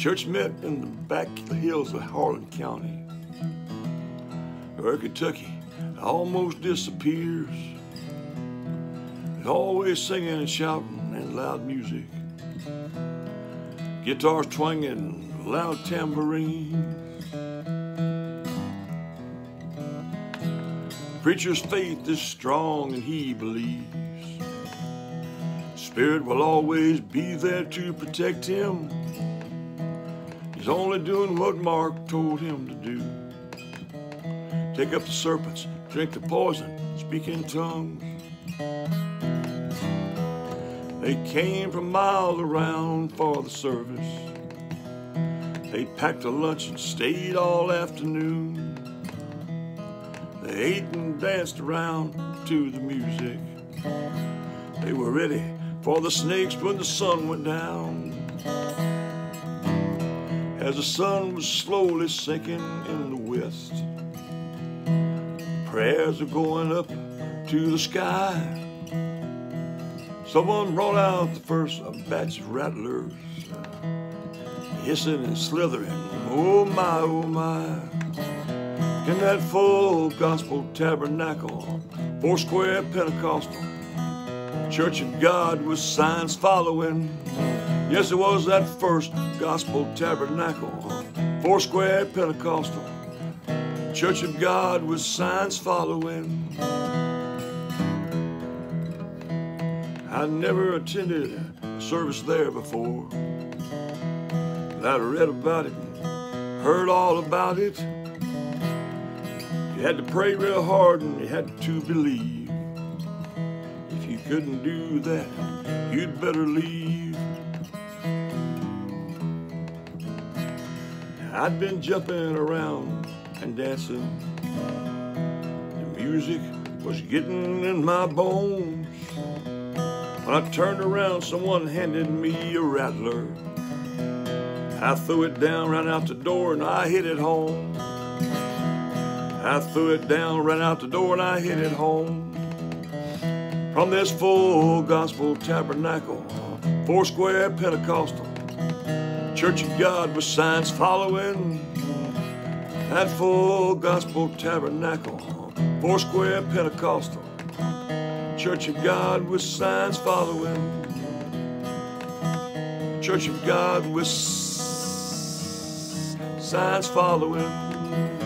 church met in the back hills of Harlan County, where Kentucky almost disappears. There's always singing and shouting and loud music, guitars twanging, loud tambourines. Preacher's faith is strong and he believes Spirit will always be there to protect him. He's only doing what Mark told him to do. Take up the serpents, drink the poison, speak in tongues. They came from miles around for the service. They packed a lunch and stayed all afternoon. They ate and danced around to the music. They were ready for the snakes when the sun went down. As the sun was slowly sinking in the west, prayers are going up to the sky. Someone brought out the first batch of rattlers, hissing and slithering. Oh my, oh my in that full gospel tabernacle, four square Pentecostal church of God with signs following. Yes, it was that first gospel tabernacle, four square Pentecostal church of God with signs following. I never attended a service there before. But I read about it heard all about it. You had to pray real hard and you had to believe. If you couldn't do that, you'd better leave. I'd been jumping around and dancing. The music was getting in my bones. When I turned around, someone handed me a rattler. I threw it down, ran out the door, and I hit it home. I threw it down, ran out the door, and I hit it home. From this full gospel tabernacle, four square Pentecostal, Church of God with signs following. That full gospel tabernacle, four square Pentecostal, Church of God with signs following. Church of God with signs following.